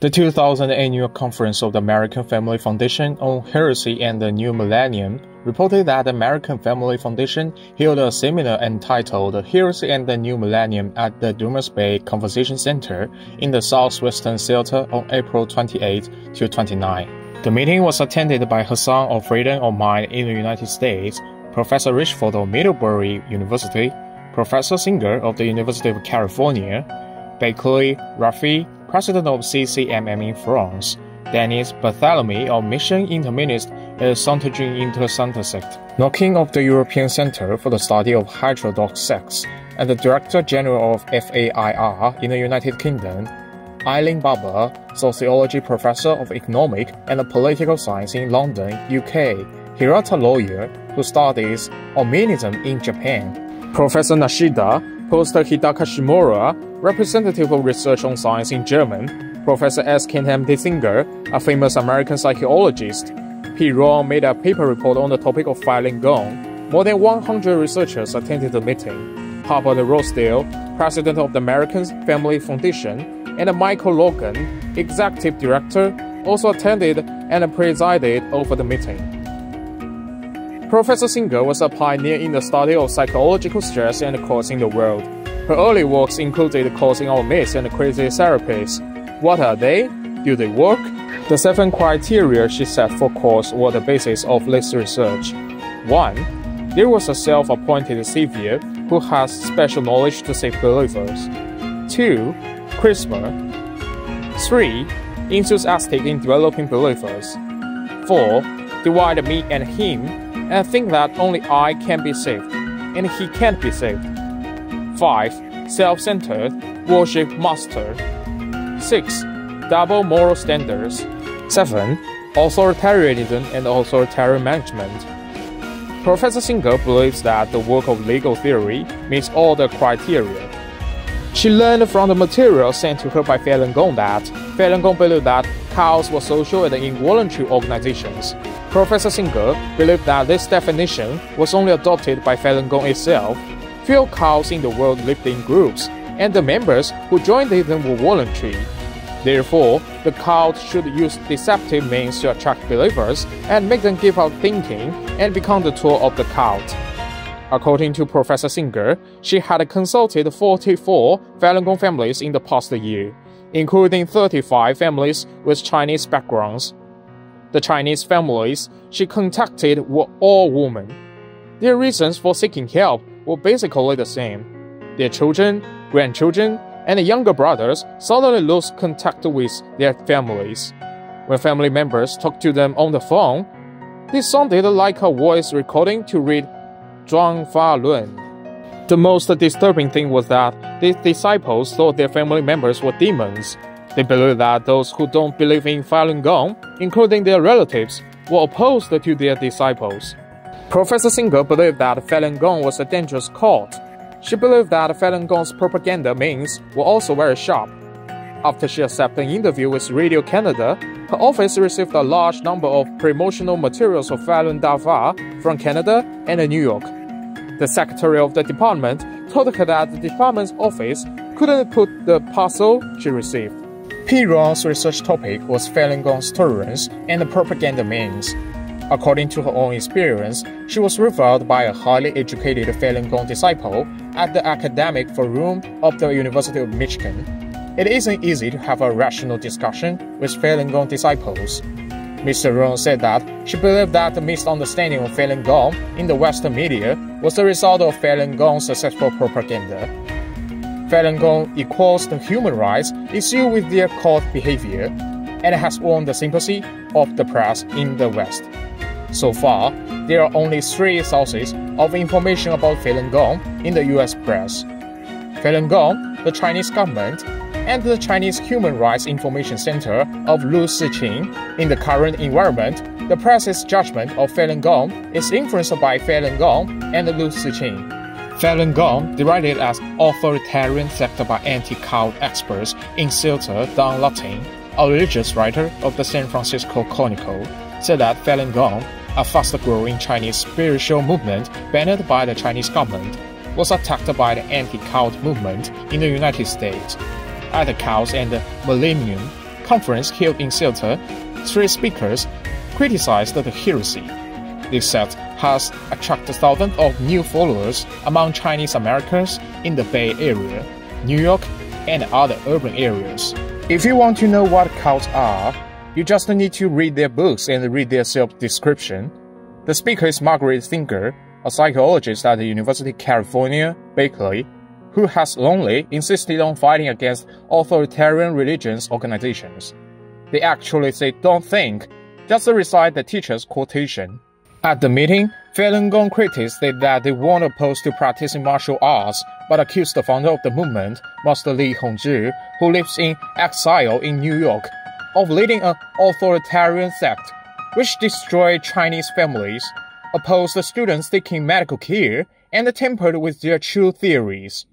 The 2000 annual conference of the American Family Foundation on Heresy and the New Millennium reported that the American Family Foundation held a seminar entitled Heresy and the New Millennium at the Dumas Bay Conversation Center in the Southwestern Theater on April 28 to 29. The meeting was attended by Hassan of Freedom of Mind in the United States, Professor Richford of Middlebury University, Professor Singer of the University of California, Bakley Rafi president of CCMM in France, Denis Barthélemy of Mission Interministre et Saint-Jean Inter Sainte Sect, Knocking of the European Center for the Study of Heterodox Sects, and the Director General of FAIR in the United Kingdom, Eileen Barker, Sociology Professor of Economic and Political Science in London, UK, Hirata lawyer who studies Armenianism in Japan, Professor Nishida, Post Hidaka Shimura, representative of research on science in German, Professor S. Kenham Ditzinger, a famous American psychologist. P. Ron made a paper report on the topic of Falun Gong. More than 100 researchers attended the meeting. Herbert Rosedale, president of the American Family Foundation, and Michael Langone, executive director, also attended and presided over the meeting. Professor Singer was a pioneer in the study of psychological stress and causing the world. Her early works included Cults in Our Midst and Crazy Therapies. What are they? Do they work? The seven criteria she set for cause were the basis of this research. 1. There was a self-appointed savior who has special knowledge to save believers. 2. Charisma. 3. Enthusiastic in developing believers. 4. Divide me and him and think that only I can be saved, and he can't be saved. 5. Self-centered, worship master. 6. Double moral standards. 7. Authoritarianism and authoritarian management. Professor Singer believes that the work of legal theory meets all the criteria. She learned from the material sent to her by Falun Gong that Falun Gong believed that cults were social and involuntary organizations. Professor Singer believed that this definition was only adopted by Falun Gong itself. Few cults in the world lived in groups, and the members who joined them were voluntary. Therefore, the cult should use deceptive means to attract believers and make them give up thinking and become the tool of the cult. According to Professor Singer, she had consulted 44 Falun Gong families in the past year, including 35 families with Chinese backgrounds. The Chinese families she contacted were all women. Their reasons for seeking help were basically the same. Their children, grandchildren, and younger brothers suddenly lost contact with their families. When family members talked to them on the phone, they sounded like a voice recording to read Zhuan Fa Lun. The most disturbing thing was that these disciples thought their family members were demons. They believed that those who don't believe in Falun Gong, including their relatives, were opposed to their disciples. Professor Singer believed that Falun Gong was a dangerous cult. She believed that Falun Gong's propaganda means were also very sharp. After she accepted an interview with Radio Canada, her office received a large number of promotional materials of Falun Dafa from Canada and New York. The secretary of the department told her that the department's office couldn't put the parcel she received. P. Ron's research topic was Falun Gong's tolerance and the propaganda means. According to her own experience, she was revered by a highly educated Falun Gong disciple at the academic forum of the University of Michigan. It isn't easy to have a rational discussion with Falun Gong disciples. Mr. Ron said that she believed that the misunderstanding of Falun Gong in the Western media was the result of Falun Gong's successful propaganda. Falun Gong equals the human rights issue with their cult behavior and has won the sympathy of the press in the West. So far, there are only three sources of information about Falun Gong in the US press Falun Gong, the Chinese government, and the Chinese Human Rights Information Center of Lu Siqing. In the current environment, the press's judgment of Falun Gong is influenced by Falun Gong and Lu Siqing. Falun Gong, derided as authoritarian sect by anti-cult experts in Theatre Don Lattin, a religious writer of the San Francisco Chronicle, said that Falun Gong a fast-growing Chinese spiritual movement banned by the Chinese government, was attacked by the anti-cult movement in the United States. At the Cults and Millennium conference held in Seattle, three speakers criticized the heresy. This sect has attracted thousands of new followers among Chinese Americans in the Bay Area, New York, and other urban areas. If you want to know what cults are, you just need to read their books and read their self-description. The speaker is Margaret Singer, a psychologist at the University of California, Berkeley, who has lonely insisted on fighting against authoritarian religions organizations. They actually say don't think, just recite the teacher's quotation. At the meeting, Falun Gong critics said that they weren't opposed to practicing martial arts, but accused the founder of the movement, Master Li Hongzhi, who lives in exile in New York, of leading an authoritarian sect which destroyed Chinese families, opposed the students seeking medical care, and tampered with their true theories.